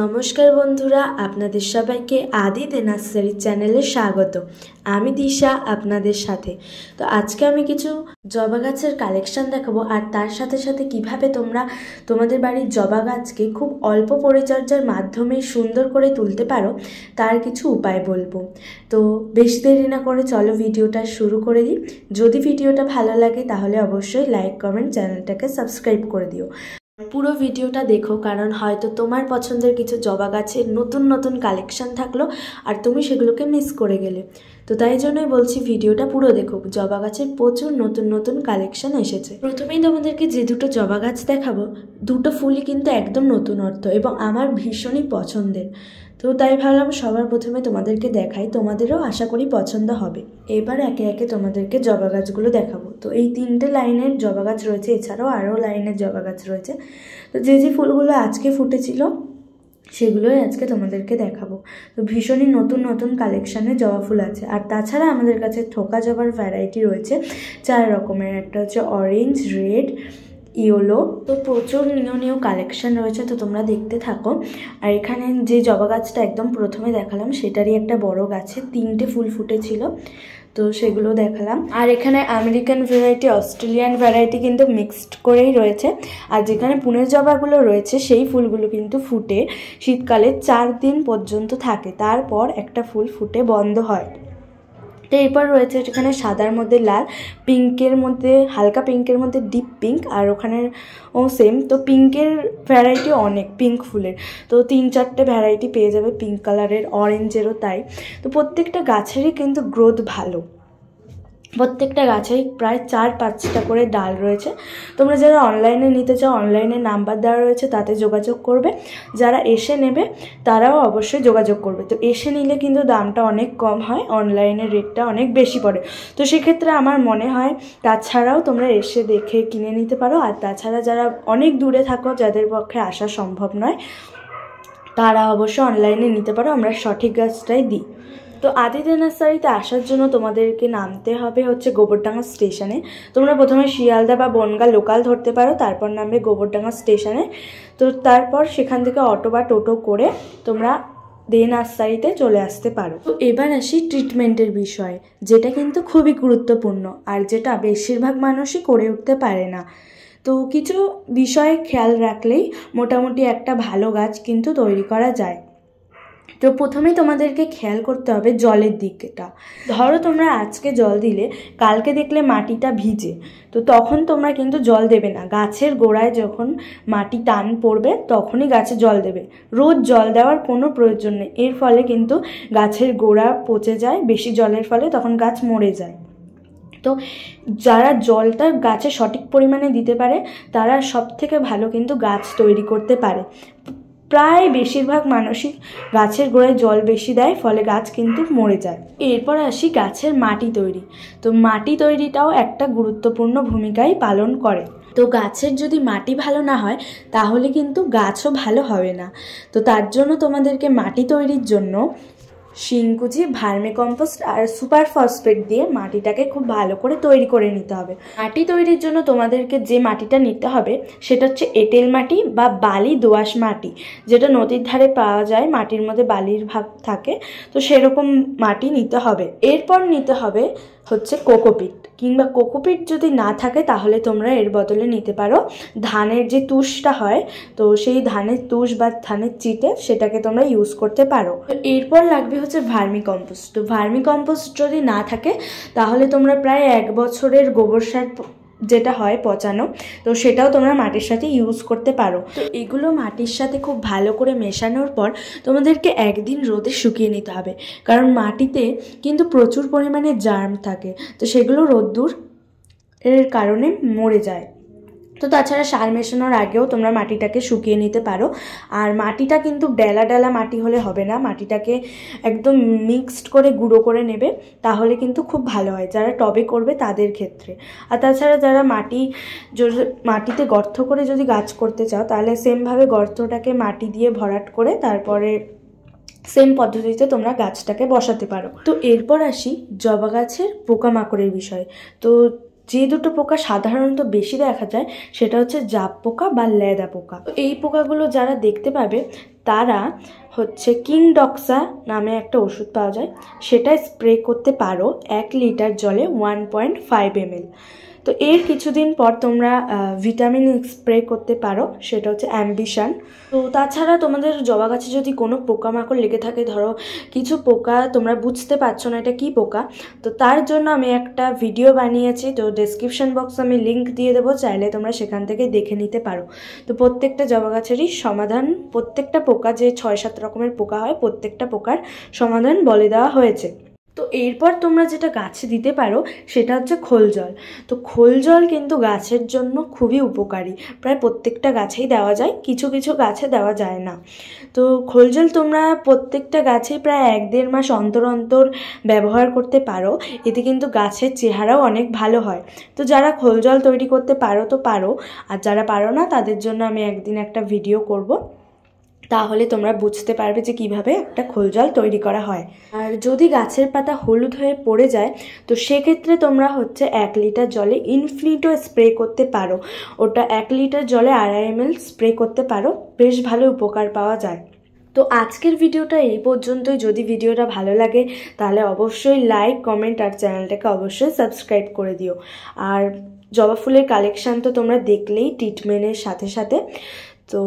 নমস্কার বন্ধুরা, আপনাদের সবাইকে আদি দে নার্সারি চ্যানেলে স্বাগত। আমি দিশা আপনাদের সাথে। তো আজকে আমি কিছু জবা গাছের কালেকশন দেখাবো, আর তার সাথে সাথে কীভাবে তোমরা তোমাদের বাড়ির জবা গাছকে খুব অল্প পরিচর্যার মাধ্যমে সুন্দর করে তুলতে পারো, তার কিছু উপায় বলব। তো বেশি দেরি না করে চলো ভিডিওটা শুরু করে দিই। যদি ভিডিওটা ভালো লাগে, তাহলে অবশ্যই লাইক কমেন্ট চ্যানেলটাকে সাবস্ক্রাইব করে দিও। পুরো ভিডিওটা দেখো, কারণ হয়তো তোমার পছন্দের কিছু জবা গাছের নতুন নতুন কালেকশান থাকল আর তুমি সেগুলোকে মিস করে গেলে। তো তাই জন্যই বলছি ভিডিওটা পুরো দেখো, জবা গাছের প্রচুর নতুন নতুন কালেকশন এসেছে। প্রথমেই তোমাদেরকে যে দুটো জবা গাছ দেখাবো, দুটো ফুলই কিন্তু একদম নতুন অর্থ এবং আমার ভীষণই পছন্দের। তো তাই ভাবলাম সবার প্রথমে তোমাদেরকে দেখাই, তোমাদেরও আশা করি পছন্দ হবে। এবার একে একে তোমাদেরকে জবা গাছগুলো দেখাবো। তো এই তিনটে লাইনের জবা গাছ রয়েছে, এছাড়াও আরও লাইনের জবা গাছ রয়েছে। তো যে যে ফুলগুলো আজকে ফুটেছিল, সেগুলোই আজকে তোমাদেরকে দেখাবো। তো ভীষণই নতুন নতুন কালেকশানে জবা ফুল আছে। আর তাছাড়া আমাদের কাছে থোকা জবার ভ্যারাইটি রয়েছে। চার রকমের, একটা হচ্ছে অরেঞ্জ রেড ইয়োলো। তো প্রচুর নিউ নিউ কালেকশন রয়েছে, তো তোমরা দেখতে থাকো। আর এখানে যে জবা গাছটা একদম প্রথমে দেখালাম, সেটারই একটা বড় গাছে তিনটে ফুল ফুটেছিল, তো সেগুলো দেখালাম। আর এখানে আমেরিকান ভ্যারাইটি অস্ট্রেলিয়ান ভ্যারাইটি কিন্তু মিক্সড করেই রয়েছে। আর যেখানে পুনের জবাগুলো রয়েছে, সেই ফুলগুলো কিন্তু ফুটে শীতকালে চার দিন পর্যন্ত থাকে। তারপর একটা ফুল ফুটে বন্ধ হয়। তো এরপর রয়েছে এখানে সাদার মধ্যে লাল, পিঙ্কের মধ্যে, হালকা পিঙ্কের মধ্যে ডিপ পিঙ্ক আর ওখানে ও সেম। তো পিঙ্কের ভ্যারাইটি অনেক, পিঙ্ক ফুলের। তো তিন চারটে ভ্যারাইটি পেয়ে যাবে, পিঙ্ক কালারের অরেঞ্জেরও তাই। তো প্রত্যেকটা গাছেরই কিন্তু গ্রোথ ভালো। প্রত্যেকটা গাছেই প্রায় চার পাঁচটা করে ডাল রয়েছে। তোমরা যারা অনলাইনে নিতে চাও অনলাইনে নাম্বার দেওয়া রয়েছে, তাতে যোগাযোগ করবে। যারা এসে নেবে, তারাও অবশ্যই যোগাযোগ করবে। তো এসে নিলে কিন্তু দামটা অনেক কম হয় অনলাইনের রেটটা অনেক বেশি পড়ে। তো সেক্ষেত্রে আমার মনে হয়, তাছাড়াও তোমরা এসে দেখে কিনে নিতে পারো। আর তাছাড়া যারা অনেক দূরে থাকো, যাদের পক্ষে আসা সম্ভব নয়, তারা অবশ্য অনলাইনে নিতে পারো। আমরা সঠিক গাছটাই দিই। তো আদিতে নার্সারিতে আসার জন্য তোমাদেরকে নামতে হবে হচ্ছে গোবরডাঙ্গা স্টেশনে। তোমরা প্রথমে শিয়ালদা বা বনগা লোকাল ধরতে পারো, তারপর নামবে গোবরডাঙ্গা স্টেশনে। তো তারপর সেখান থেকে অটো বা টোটো করে তোমরা দে নার্সারিতে চলে আসতে পারো। তো এবার আসি ট্রিটমেন্টের বিষয়ে, যেটা কিন্তু খুবই গুরুত্বপূর্ণ আর যেটা বেশিরভাগ মানুষই করে উঠতে পারে না। তো কিছু বিষয়ে খেয়াল রাখলেই মোটামুটি একটা ভালো গাছ কিন্তু তৈরি করা যায়। তো প্রথমেই তোমাদেরকে খেয়াল করতে হবে জলের দিকটা। ধরো তোমরা আজকে জল দিলে, কালকে দেখলে মাটিটা ভিজে, তো তখন তোমরা কিন্তু জল দেবে না। গাছের গোড়ায় যখন মাটি টান পড়বে, তখনই গাছে জল দেবে। রোজ জল দেওয়ার কোনো প্রয়োজন নেই। এর ফলে কিন্তু গাছের গোড়া পচে যায়, বেশি জলের ফলে তখন গাছ মরে যায়। তো যারা জলটা গাছে সঠিক পরিমাণে দিতে পারে, তারা সব থেকে ভালো কিন্তু গাছ তৈরি করতে পারে। প্রায় বেশিরভাগ মানুষই গাছের গোড়ায় জল বেশি দেয়, ফলে গাছ কিন্তু মরে যায়। এরপর আসি গাছের মাটি তৈরি। তো মাটি তৈরিটাও একটা গুরুত্বপূর্ণ ভূমিকাই পালন করে। তো গাছের যদি মাটি ভালো না হয়, তাহলে কিন্তু গাছও ভালো হবে না। তো তার জন্য তোমাদেরকে মাটি তৈরির জন্য শিংকুচি, ভার্মিকম্পোস্ট আর সুপার ফসফেট দিয়ে মাটিটাকে খুব ভালো করে তৈরি করে নিতে হবে। মাটি তৈরির জন্য তোমাদেরকে যে মাটিটা নিতে হবে, সেটা হচ্ছে এঁটেল মাটি বা বালি দোয়াশ মাটি, যেটা নদীর ধারে পাওয়া যায়, মাটির মধ্যে বালির ভাগ থাকে, তো সেরকম মাটি নিতে হবে। এরপর নিতে হবে হচ্ছে কোকোপিট কিংবা কোকোপিট যদি না থাকে, তাহলে তোমরা এর বদলে নিতে পারো। ধানের যে তুষটা হয়, তো সেই ধানের তুষ বা ধানের চিটে সেটাকে তোমরা ইউজ করতে পারো। এরপর লাগবে হচ্ছে ভার্মি কম্পোস্ট তো ভার্মি কম্পোস্ট যদি না থাকে, তাহলে তোমরা প্রায় এক বছরের গোবর সার যেটা হয় পচানো, তো সেটাও তোমরা মাটির সাথে ইউজ করতে পারো। তো এগুলো মাটির সাথে খুব ভালো করে মেশানোর পর তোমাদেরকে একদিন রোদে শুকিয়ে নিতে হবে। কারণ মাটিতে কিন্তু প্রচুর পরিমাণে জার্ম থাকে, তো সেগুলো রোদ্দুর এর কারণে মরে যায়। তো তাছাড়া সার মেশানোর আগেও তোমরা মাটিটাকে শুকিয়ে নিতে পারো। আর মাটিটা কিন্তু ডেলা ডেলা মাটি হলে হবে না। মাটিটাকে একদম মিক্সড করে গুঁড়ো করে নেবে, তাহলে কিন্তু খুব ভালো হয়। যারা টবে করবে তাদের ক্ষেত্রে। আর তাছাড়া যারা মাটি মাটিতে গর্ত করে যদি গাছ করতে চাও, তাহলে সেমভাবে গর্তটাকে মাটি দিয়ে ভরাট করে তারপরে সেম পদ্ধতিতে তোমরা গাছটাকে বসাতে পারো। তো এরপর আসি জবা গাছের পোকামাকড়ের বিষয়। তো যে দুটো পোকা সাধারণত বেশি দেখা যায়, সেটা হচ্ছে জাপ পোকা বা লেদা পোকা। এই পোকাগুলো যারা দেখতে পাবে, তারা হচ্ছে কিং ডক্সা নামে একটা ওষুধ পাওয়া যায়। সেটা স্প্রে করতে পারো এক লিটার জলে ওয়ান পয়েন্ট ফাইভ এমএল তো এর কিছুদিন পর তোমরা ভিটামিন স্প্রে করতে পারো, সেটা হচ্ছে অ্যাম্বিশন তো তাছাড়া তোমাদের জবা গাছে যদি কোনো পোকামাকড় লেগে থাকে, ধরো কিছু পোকা তোমরা বুঝতে পারছ না এটা কি পোকা, তো তার জন্য আমি একটা ভিডিও বানিয়েছি, তো ডেসক্রিপশন বক্সে আমি লিঙ্ক দিয়ে দেবো, চাইলে তোমরা সেখান থেকে দেখে নিতে পারো। তো প্রত্যেকটা জবা গাছেরই সমাধান, প্রত্যেকটা পোকা যে ছয় সাত রকমের পোকা হয়, প্রত্যেকটা পোকার সমাধান বলে দেওয়া হয়েছে। এরপর তোমরা যেটা গাছে দিতে পারো, সেটা হচ্ছে খোল জল। তো খোল জল কিন্তু গাছের জন্য খুবই উপকারী। প্রায় প্রত্যেকটা গাছেই দেওয়া যায়, কিছু কিছু গাছে দেওয়া যায় না। তো খোল জল তোমরা প্রত্যেকটা গাছেই প্রায় এক দেড় মাস অন্তর অন্তর ব্যবহার করতে পারো। এতে কিন্তু গাছের চেহারাও অনেক ভালো হয়। তো যারা খোল জল তৈরি করতে পারো তো পারো। আর যারা পারো না, তাদের জন্য আমি একদিন একটা ভিডিও করব। তাহলে তোমরা বুঝতে পারবে যে কীভাবে একটা খোল জল তৈরি করা হয়। আর যদি গাছের পাতা হলুদ হয়ে পড়ে যায়, তো সেক্ষেত্রে তোমরা হচ্ছে এক লিটার জলে ইনফিনিটো স্প্রে করতে পারো। ওটা এক লিটার জলে আড়াই এম স্প্রে করতে পারো। বেশ ভালো উপকার পাওয়া যায়। তো আজকের ভিডিওটা এই পর্যন্তই। যদি ভিডিওটা ভালো লাগে, তাহলে অবশ্যই লাইক কমেন্ট আর চ্যানেলটাকে অবশ্যই সাবস্ক্রাইব করে দিও। আর জবা ফুলের কালেকশান তো তোমরা দেখলেই ট্রিটমেন্টের সাথে সাথে। তো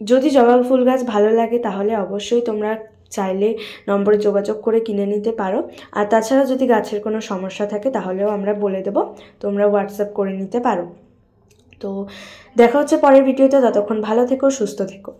যদি জবা ফুল গাছ ভালো লাগে, তাহলে অবশ্যই তোমরা চাইলে নম্বরে যোগাযোগ করে কিনে নিতে পারো। আর তাছাড়া যদি গাছের কোনো সমস্যা থাকে, তাহলেও আমরা বলে দেব, তোমরা হোয়াটসঅ্যাপ করে নিতে পারো। তো দেখা হচ্ছে পরের ভিডিওতে, ততক্ষণ ভালো থেকো, সুস্থ থেকো।